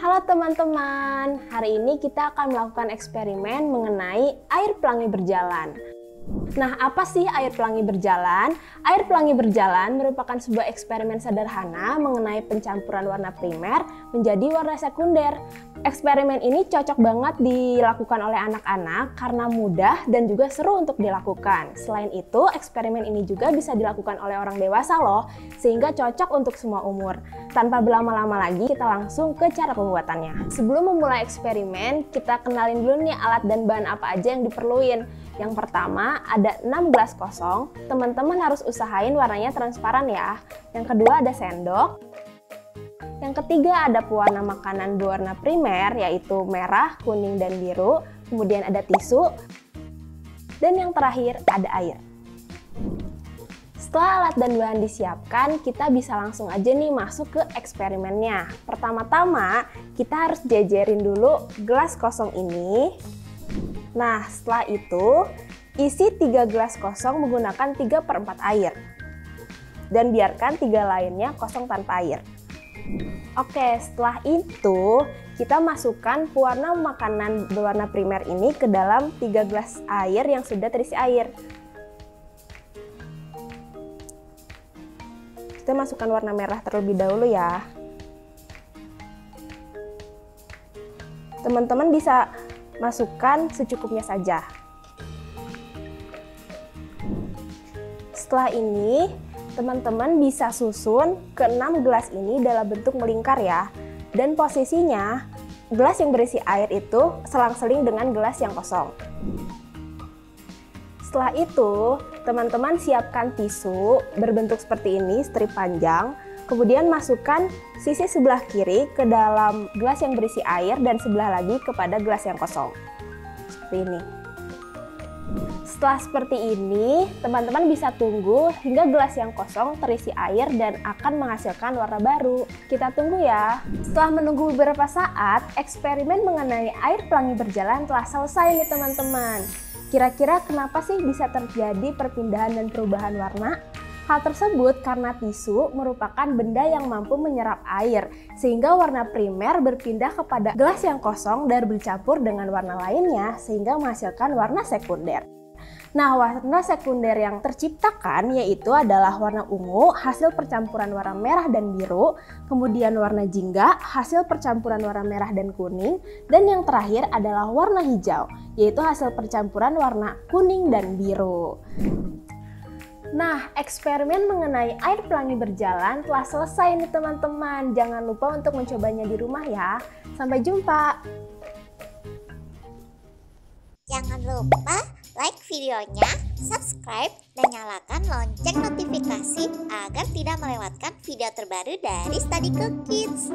Halo teman-teman, hari ini kita akan melakukan eksperimen mengenai air pelangi berjalan. Nah, apa sih air pelangi berjalan? Air pelangi berjalan merupakan sebuah eksperimen sederhana mengenai pencampuran warna primer menjadi warna sekunder. Eksperimen ini cocok banget dilakukan oleh anak-anak karena mudah dan juga seru untuk dilakukan. Selain itu, eksperimen ini juga bisa dilakukan oleh orang dewasa loh, sehingga cocok untuk semua umur. Tanpa berlama-lama lagi, kita langsung ke cara pembuatannya. Sebelum memulai eksperimen, kita kenalin dulu nih alat dan bahan apa aja yang diperluin. Yang pertama, ada 6 gelas kosong. Teman-teman harus usahain warnanya transparan ya. Yang kedua ada sendok. Yang ketiga ada pewarna makanan berwarna primer yaitu merah, kuning, dan biru. Kemudian ada tisu. Dan yang terakhir ada air. Setelah alat dan bahan disiapkan, kita bisa langsung aja nih masuk ke eksperimennya. Pertama-tama, kita harus jajarin dulu gelas kosong ini Nah, setelah itu, isi 3 gelas kosong menggunakan 3 per 4 air. Dan biarkan tiga lainnya kosong tanpa air. Oke, setelah itu kita masukkan pewarna makanan berwarna primer ini ke dalam 3 gelas air yang sudah terisi air. Kita masukkan warna merah terlebih dahulu ya. Teman-teman bisa masukkan secukupnya saja. Setelah ini, teman-teman bisa susun ke 6 gelas ini dalam bentuk melingkar ya. Dan posisinya, gelas yang berisi air itu selang-seling dengan gelas yang kosong. Setelah itu, teman-teman siapkan tisu berbentuk seperti ini, strip panjang, Kemudian masukkan sisi sebelah kiri ke dalam gelas yang berisi air dan sebelah lagi kepada gelas yang kosong. Seperti ini. Setelah seperti ini, teman-teman bisa tunggu hingga gelas yang kosong terisi air dan akan menghasilkan warna baru. Kita tunggu ya. Setelah menunggu beberapa saat, eksperimen mengenai air pelangi berjalan telah selesai nih teman-teman. Kira-kira kenapa sih bisa terjadi perpindahan dan perubahan warna? Hal tersebut karena tisu merupakan benda yang mampu menyerap air, sehingga warna primer berpindah kepada gelas yang kosong dan bercampur dengan warna lainnya, sehingga menghasilkan warna sekunder. Nah, warna sekunder yang terciptakan yaitu adalah warna ungu hasil percampuran warna merah dan biru, kemudian warna jingga hasil percampuran warna merah dan kuning, dan yang terakhir adalah warna hijau, yaitu hasil percampuran warna kuning dan biru. Nah, eksperimen mengenai air pelangi berjalan telah selesai nih teman-teman. Jangan lupa untuk mencobanya di rumah ya. Sampai jumpa. Jangan lupa like videonya, subscribe, dan nyalakan lonceng notifikasi agar tidak melewatkan video terbaru dari Study Cook Kids.